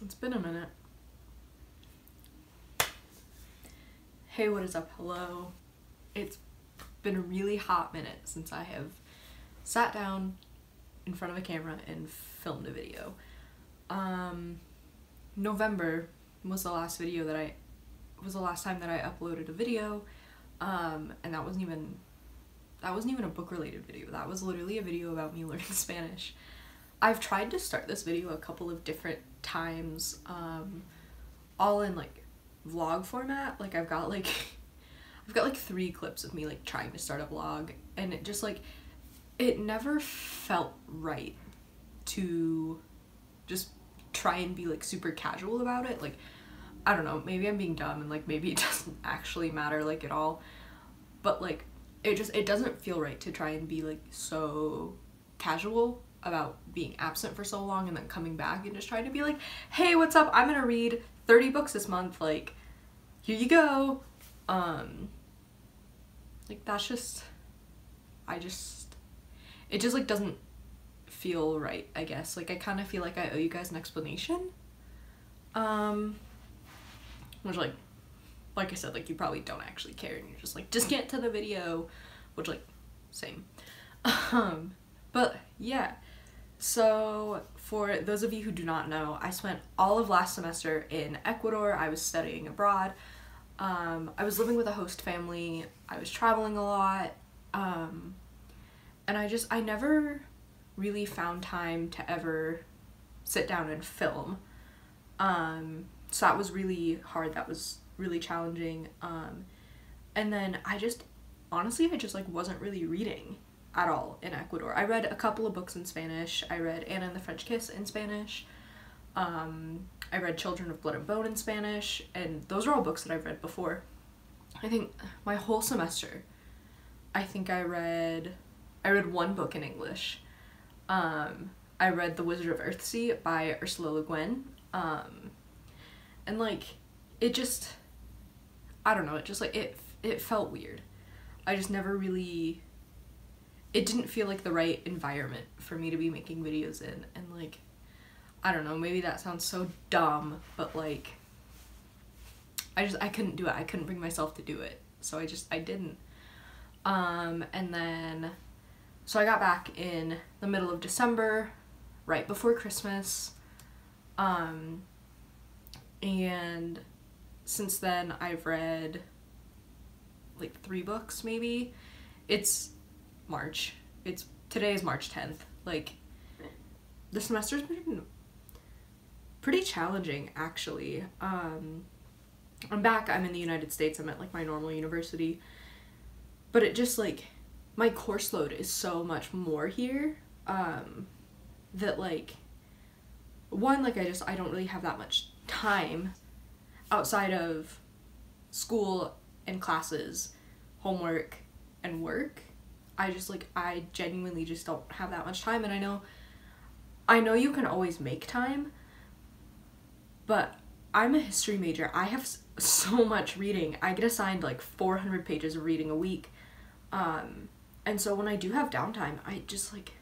It's been a minute. Hey, what is up? Hello. It's been a really hot minute since I have sat down in front of a camera and filmed a video. Um, November was the last video that I was the last time that I uploaded a video. Um, and that wasn't even that wasn't even a book related video. That was literally a video about me learning Spanish. I've tried to start this video a couple of different times, um, all in like vlog format. Like I've got like, I've got like three clips of me like trying to start a vlog and it just like, it never felt right to just try and be like super casual about it. Like, I don't know, maybe I'm being dumb and like maybe it doesn't actually matter like at all. But like, it just, it doesn't feel right to try and be like so casual about being absent for so long and then coming back and just trying to be like, hey, what's up? I'm gonna read 30 books this month. Like, here you go. Um, like that's just, I just, it just like doesn't feel right, I guess. Like I kind of feel like I owe you guys an explanation. Um, which like, like I said, like you probably don't actually care and you're just like, just get to the video, which like, same. Um, but yeah, so, for those of you who do not know, I spent all of last semester in Ecuador. I was studying abroad. Um, I was living with a host family. I was traveling a lot. Um, and I just, I never really found time to ever sit down and film. Um, so that was really hard. That was really challenging. Um, and then I just, honestly, I just like wasn't really reading at all in Ecuador. I read a couple of books in Spanish. I read Anna and the French Kiss in Spanish. Um, I read Children of Blood and Bone in Spanish, and those are all books that I've read before. I think my whole semester, I think I read, I read one book in English. Um, I read The Wizard of Earthsea by Ursula Le Guin. Um, and like, it just, I don't know, it just like, it, it felt weird. I just never really it didn't feel like the right environment for me to be making videos in and like I don't know, maybe that sounds so dumb, but like I just I couldn't do it. I couldn't bring myself to do it. So I just I didn't. Um and then so I got back in the middle of December, right before Christmas. Um and since then I've read like 3 books maybe. It's March. It's today is March 10th. Like the semester's been pretty challenging actually. Um I'm back, I'm in the United States, I'm at like my normal university. But it just like my course load is so much more here. Um that like one like I just I don't really have that much time outside of school and classes, homework and work I just like I genuinely just don't have that much time and I know I know you can always make time but I'm a history major. I have so much reading. I get assigned like 400 pages of reading a week. Um and so when I do have downtime, I just like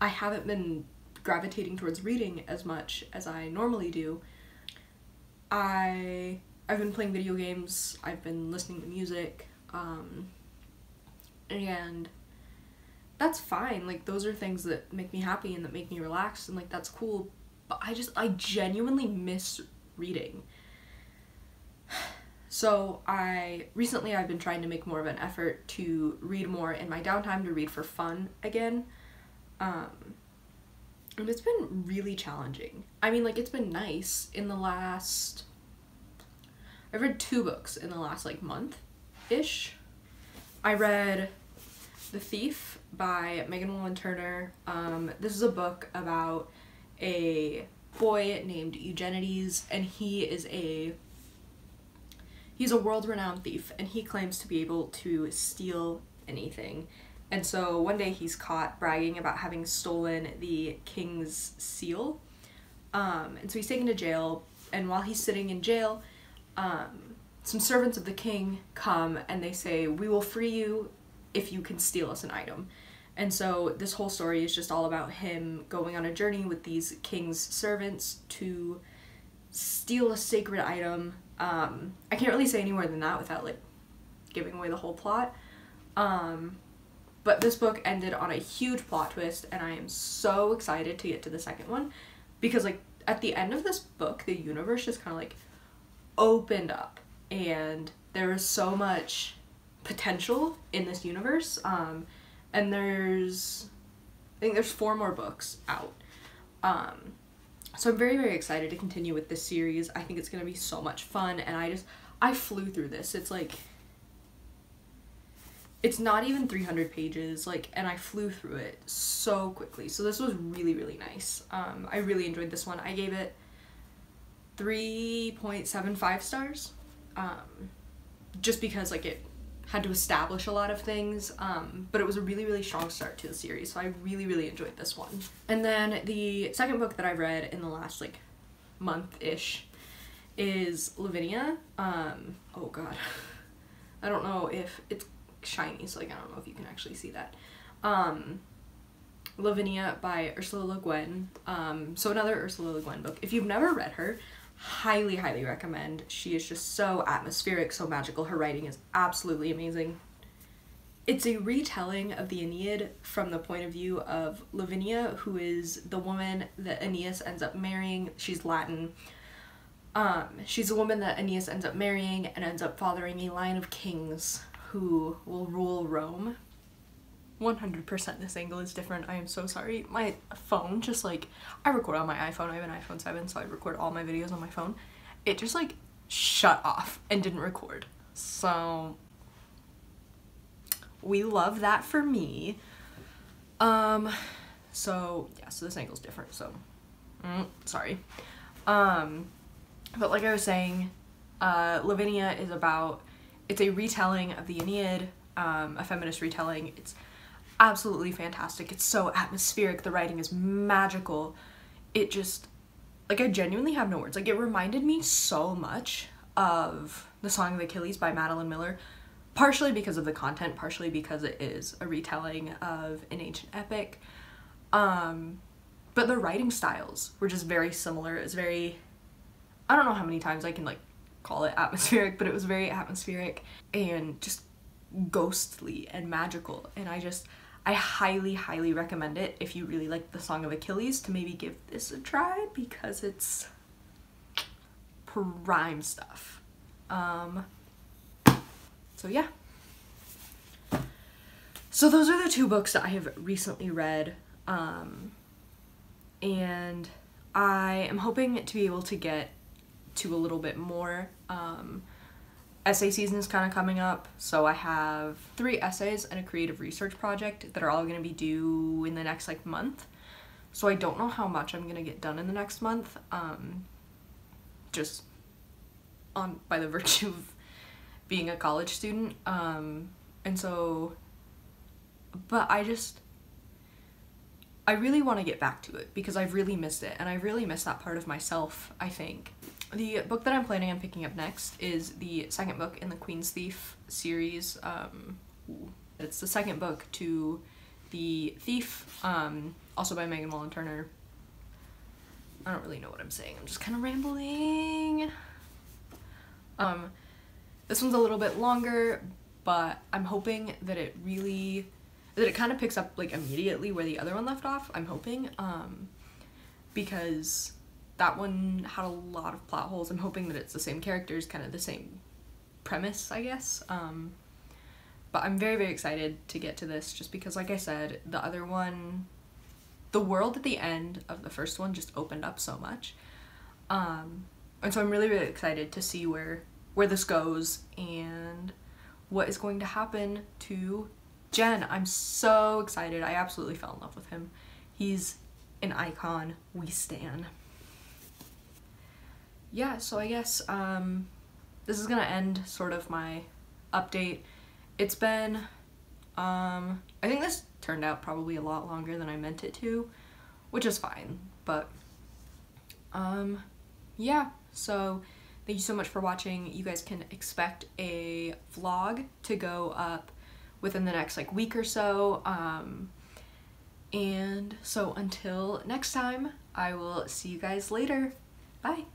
I haven't been gravitating towards reading as much as I normally do. I I've been playing video games, I've been listening to music, um and that's fine. Like those are things that make me happy and that make me relaxed and like that's cool. But i just i genuinely miss reading. So i recently i've been trying to make more of an effort to read more in my downtime to read for fun again. Um and it's been really challenging. I mean like it's been nice in the last i've read two books in the last like month ish I read The Thief by Megan Whalen Turner. Um, this is a book about a boy named Eugenides and he is a he's a world-renowned thief and he claims to be able to steal anything. And so one day he's caught bragging about having stolen the king's seal. Um, and so he's taken to jail and while he's sitting in jail, um, some servants of the king come and they say, We will free you if you can steal us an item. And so this whole story is just all about him going on a journey with these king's servants to steal a sacred item. Um, I can't really say any more than that without like giving away the whole plot. Um, but this book ended on a huge plot twist, and I am so excited to get to the second one because, like, at the end of this book, the universe just kind of like opened up, and there is so much potential in this universe. Um, and there's, I think there's four more books out. Um, so I'm very, very excited to continue with this series. I think it's gonna be so much fun, and I just, I flew through this. It's like it's not even 300 pages like and i flew through it so quickly so this was really really nice um, i really enjoyed this one i gave it 3.75 stars um, just because like it had to establish a lot of things um, but it was a really really strong start to the series so i really really enjoyed this one and then the second book that i read in the last like month-ish is lavinia um, oh god i don't know if it's shiny, so like I don't know if you can actually see that. Um, Lavinia by Ursula Le Guin. Um, so another Ursula Le Guin book. If you've never read her, highly, highly recommend. She is just so atmospheric, so magical. Her writing is absolutely amazing. It's a retelling of the Aeneid from the point of view of Lavinia, who is the woman that Aeneas ends up marrying. She's Latin. Um, she's a woman that Aeneas ends up marrying and ends up fathering a line of kings who will rule Rome. 100% this angle is different. I am so sorry. My phone just like I record on my iPhone. I have an iPhone 7, so I record all my videos on my phone. It just like shut off and didn't record. So we love that for me. Um so yeah, so this angle's different. So mm, sorry. Um but like I was saying, uh Lavinia is about it's a retelling of the Aeneid, um, a feminist retelling. It's absolutely fantastic. It's so atmospheric. The writing is magical. It just, like, I genuinely have no words. Like, it reminded me so much of The Song of Achilles by Madeline Miller, partially because of the content, partially because it is a retelling of an ancient epic. Um, but the writing styles were just very similar. It's very, I don't know how many times I can, like, call it atmospheric, but it was very atmospheric and just ghostly and magical. And I just, I highly, highly recommend it if you really like the Song of Achilles to maybe give this a try because it's prime stuff. Um, so yeah. So those are the two books that I have recently read. Um, and I am hoping to be able to get to a little bit more. Um, essay season is kind of coming up, so I have three essays and a creative research project that are all going to be due in the next like month. So I don't know how much I'm going to get done in the next month. Um, just on by the virtue of being a college student. Um, and so, but I just, I really want to get back to it because I've really missed it and I really miss that part of myself, I think. The book that I'm planning on picking up next is the second book in the Queen's Thief series. Um, it's the second book to The Thief, um, also by Megan Mullen Turner. I don't really know what I'm saying. I'm just kind of rambling. Um, this one's a little bit longer, but I'm hoping that it really that it kind of picks up like immediately where the other one left off. I'm hoping, um, because that one had a lot of plot holes. I'm hoping that it's the same characters, kind of the same premise, I guess. Um, but I'm very, very excited to get to this just because, like I said, the other one, the world at the end of the first one just opened up so much. Um, and so I'm really, really excited to see where where this goes and what is going to happen to Gen. I'm so excited. I absolutely fell in love with him. He's an icon. We stan yeah, so I guess um, this is gonna end sort of my update. It's been, um, I think this turned out probably a lot longer than I meant it to, which is fine, but um, yeah, so thank you so much for watching. You guys can expect a vlog to go up within the next like week or so. Um, And so until next time, I will see you guys later. Bye.